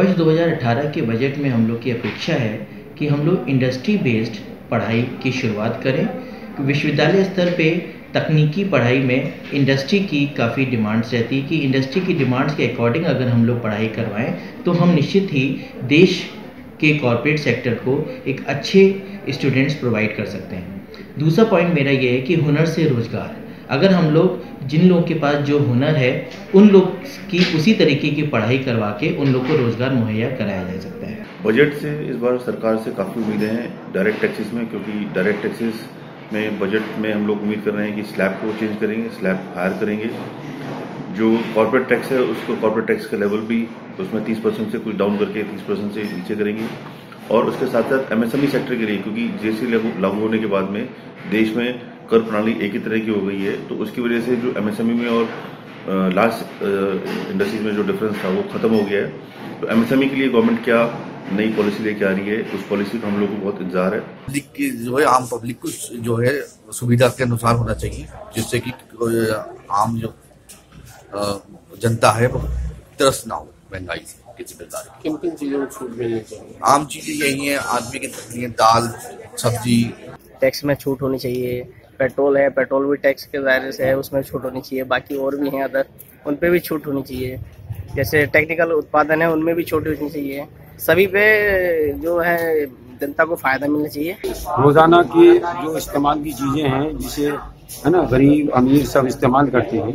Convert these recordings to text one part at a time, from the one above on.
वर्ष 2018 के बजट में हम लोग की अपेक्षा है कि हम लोग इंडस्ट्री बेस्ड पढ़ाई की शुरुआत करें। विश्वविद्यालय स्तर पे तकनीकी पढ़ाई में इंडस्ट्री की काफ़ी डिमांड्स रहती है कि इंडस्ट्री की डिमांड्स के अकॉर्डिंग अगर हम लोग पढ़ाई करवाएँ तो हम निश्चित ही देश के कॉरपोरेट सेक्टर को एक अच्छे स्टूडेंट्स प्रोवाइड कर सकते हैं। दूसरा पॉइंट मेरा ये है कि हुनर से रोज़गार। अगर हम लोग जिन लोगों के पास जो हुनर है, उन लोग की उसी तरीके की पढ़ाई करवा के उन लोग को रोज़गार मुहैया कराया जा सकता है। बजट से इस बार सरकार से काफ़ी उम्मीदें हैं डायरेक्ट टैक्सेस में, क्योंकि डायरेक्ट टैक्सेस में बजट में हम लोग उम्मीद कर रहे हैं कि स्लैब को चेंज करेंगे स्लैब हायर करेंगे। जो कॉर्पोरेट टैक्स है, उसको कॉर्पोरेट टैक्स का लेवल भी उसमें 30 परसेंट से कुछ डाउन करके 30 परसेंट से नीचे करेंगे। और उसके साथ साथ एमएसएमई सेक्टर के लिए, क्योंकि जीएसटी लागू होने के बाद में देश में कर प्रणाली एक ही तरह की हो गई है तो उसकी वजह से जो एमएसएमई में और लास्ट इंडस्ट्रीज़ में जो डिफरेंस था वो खत्म हो गया है। तो एमएसएमई के लिए गवर्नमेंट क्या नई पॉलिसी लेके आ रही है उस पॉलिसी का हम लोग को बहुत इंतज़ार है। पब्लिक की जो है आम पब्लिक को जो है सुविधा के अनुसार होना चाहिए जिससे कि आम जो जनता है वो त्रस्त ना हो महँगाई से किसी प्रकार किन किन चीज़ों में छूट मिलनी चाहिए? आम चीज़ें यही है आदमी की दाल सब्ज़ी। टैक्स में छूट होनी चाहिए पेट्रोल है पेट्रोल भी टैक्स के दायरे से है उसमें छूट होनी चाहिए बाकी और भी हैं अदर उन पे भी छूट होनी चाहिए। जैसे टेक्निकल उत्पादन है उनमें भी छूट होनी चाहिए। सभी पे जो है जनता को फ़ायदा मिलना चाहिए। रोज़ाना की जो इस्तेमाल की चीज़ें हैं जिसे है ना गरीब अमीर सब इस्तेमाल करते हैं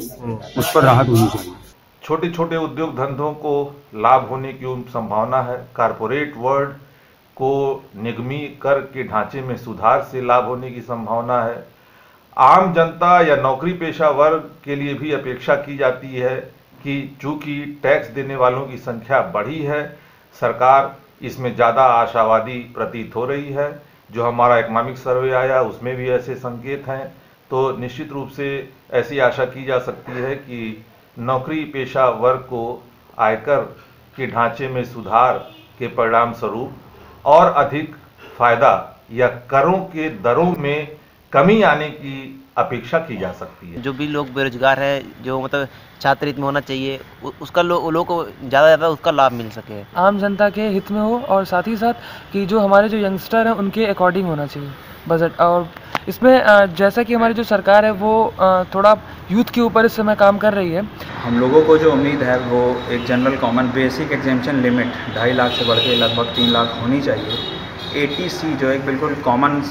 उस पर राहत होनी चाहिए। छोटे छोटे उद्योग धंधों को लाभ होने की संभावना है। कारपोरेट वर्ल्ड को निगमी कर के ढांचे में सुधार से लाभ होने की संभावना है। आम जनता या नौकरी पेशा वर्ग के लिए भी अपेक्षा की जाती है कि चूँकि टैक्स देने वालों की संख्या बढ़ी है, सरकार इसमें ज़्यादा आशावादी प्रतीत हो रही है। जो हमारा इकोनॉमिक सर्वे आया, उसमें भी ऐसे संकेत हैं। तो निश्चित रूप से ऐसी आशा की जा सकती है कि नौकरी पेशा वर्ग को आयकर के ढांचे में सुधार के परिणाम स्वरूप और अधिक फ़ायदा या करों के दरों में कमी आने की अपेक्षा की जा सकती है। जो भी लोग बेरोजगार है जो मतलब छात्र हित में होना चाहिए उसका लोग लो, लोग को ज़्यादा ज़्यादा उसका लाभ मिल सके। आम जनता के हित में हो और साथ ही साथ कि जो हमारे जो यंगस्टर हैं उनके अकॉर्डिंग होना चाहिए बजट। और इसमें जैसा कि हमारी जो सरकार है वो थोड़ा यूथ के ऊपर इस समय काम कर रही है। हम लोगों को जो उम्मीद है वो एक general common basic exemption limit ढाई लाख से बढ़ के लगभग तीन लाख होनी चाहिए। एटीसी जो एक बिल्कुल कॉमन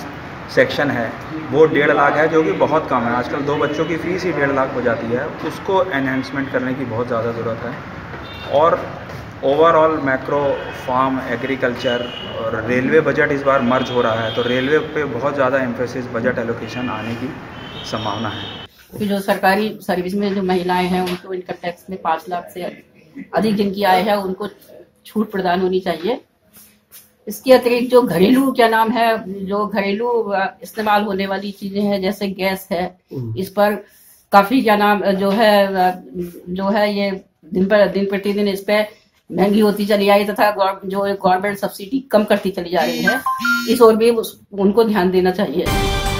सेक्शन है, वो डेढ़ लाख है, जो कि बहुत कम है। आजकल दो बच्चों की फ़ीस ही डेढ़ लाख हो जाती है। उसको एनहेंसमेंट करने की बहुत ज़्यादा ज़रूरत है। और ओवरऑल मैक्रो फार्म एग्रीकल्चर और रेलवे बजट इस बार मर्ज हो रहा है तो रेलवे पे बहुत ज़्यादा एम्फोसिस बजट एलोकेशन आने की संभावना है। जो सरकारी सर्विस में जो महिलाएँ हैं, उनको इनकम टैक्स में पाँच लाख से अधिक जिनकी आय है, उनको छूट प्रदान होनी चाहिए। इसके अतिरिक्त जो घरेलू क्या नाम है जो घरेलू इस्तेमाल होने वाली चीज़ें हैं जैसे गैस है हम्म। इस पर काफ़ी क्या नाम जो है जो है ये दिन पर दिन प्रतिदिन इस पे महँगी होती चली आई तथा जो गवर्नमेंट सब्सिडी कम करती चली जा रही है इस और भी उनको ध्यान देना चाहिए